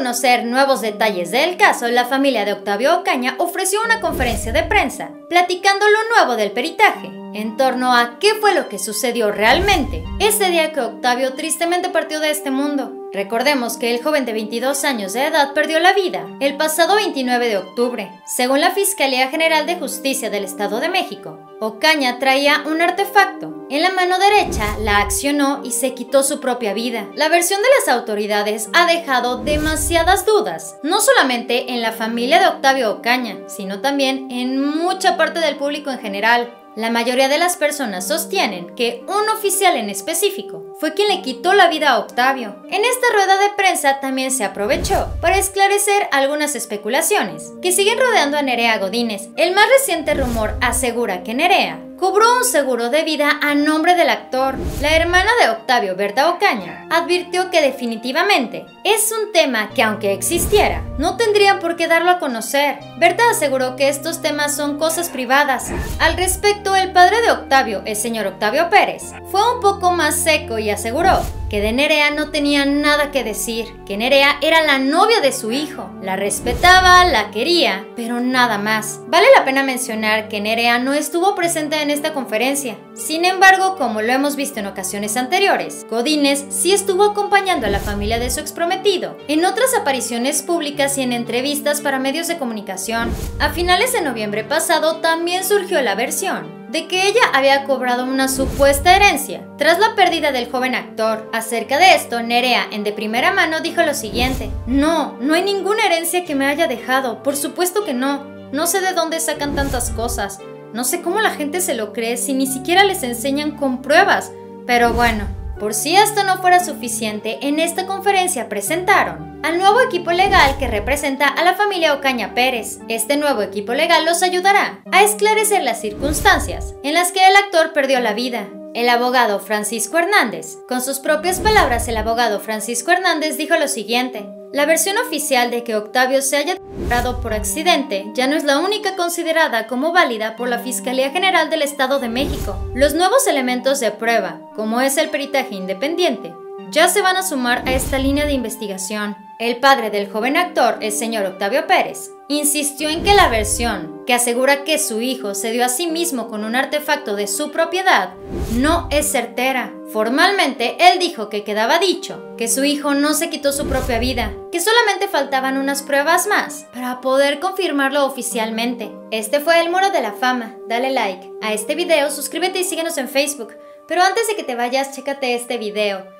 conocer nuevos detalles del caso, la familia de Octavio Ocaña ofreció una conferencia de prensa, platicando lo nuevo del peritaje, en torno a qué fue lo que sucedió realmente ese día que Octavio tristemente partió de este mundo. Recordemos que el joven de 22 años de edad perdió la vida el pasado 29 de octubre. Según la Fiscalía General de Justicia del Estado de México, Ocaña traía un artefacto. En la mano derecha la accionó y se quitó su propia vida. La versión de las autoridades ha dejado demasiadas dudas, no solamente en la familia de Octavio Ocaña, sino también en mucha parte del público en general. La mayoría de las personas sostienen que un oficial en específico fue quien le quitó la vida a Octavio. En esta rueda de prensa también se aprovechó para esclarecer algunas especulaciones que siguen rodeando a Nerea Godínez. El más reciente rumor asegura que Nerea cobró un seguro de vida a nombre del actor. La hermana de Octavio, Berta Ocaña, advirtió que definitivamente es un tema que aunque existiera, no tendrían por qué darlo a conocer. Berta aseguró que estos temas son cosas privadas. Al respecto, el padre de Octavio, el señor Octavio Pérez, fue un poco más seco y aseguró que de Nerea no tenía nada que decir, que Nerea era la novia de su hijo, la respetaba, la quería, pero nada más. Vale la pena mencionar que Nerea no estuvo presente en esta conferencia. Sin embargo, como lo hemos visto en ocasiones anteriores, Godínez sí estuvo acompañando a la familia de su exprometido en otras apariciones públicas y en entrevistas para medios de comunicación. A finales de noviembre pasado también surgió la versión de que ella había cobrado una supuesta herencia tras la pérdida del joven actor. Acerca de esto, Nerea, en de primera mano, dijo lo siguiente: No, no hay ninguna herencia que me haya dejado, por supuesto que no. No sé de dónde sacan tantas cosas. No sé cómo la gente se lo cree si ni siquiera les enseñan con pruebas. Pero bueno, por si esto no fuera suficiente, en esta conferencia presentaron al nuevo equipo legal que representa a la familia Ocaña Pérez. Este nuevo equipo legal los ayudará a esclarecer las circunstancias en las que el actor perdió la vida. El abogado Francisco Hernández. Con sus propias palabras, el abogado Francisco Hernández dijo lo siguiente. La versión oficial de que Octavio se haya disparado por accidente ya no es la única considerada como válida por la Fiscalía General del Estado de México. Los nuevos elementos de prueba, como es el peritaje independiente, ya se van a sumar a esta línea de investigación. El padre del joven actor, el señor Octavio Pérez, insistió en que la versión, que asegura que su hijo se dio a sí mismo con un artefacto de su propiedad, no es certera. Formalmente, él dijo que quedaba dicho que su hijo no se quitó su propia vida, que solamente faltaban unas pruebas más para poder confirmarlo oficialmente. Este fue el Muro de la Fama. Dale like a este video, suscríbete y síguenos en Facebook. Pero antes de que te vayas, chécate este video.